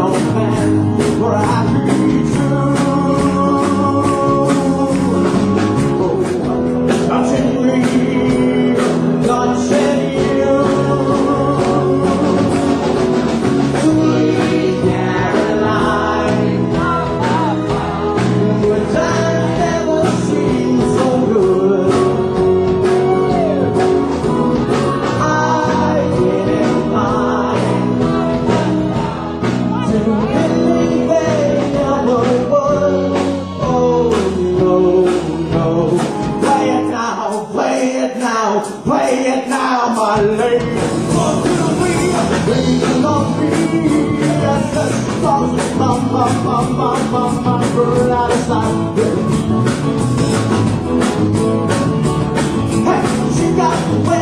long time where I no. Play it now, play it now, play it now, my lady. Come to me, lean on me. That's the song, my, my, my, my, my, my girl out of sight. Hey, she got away.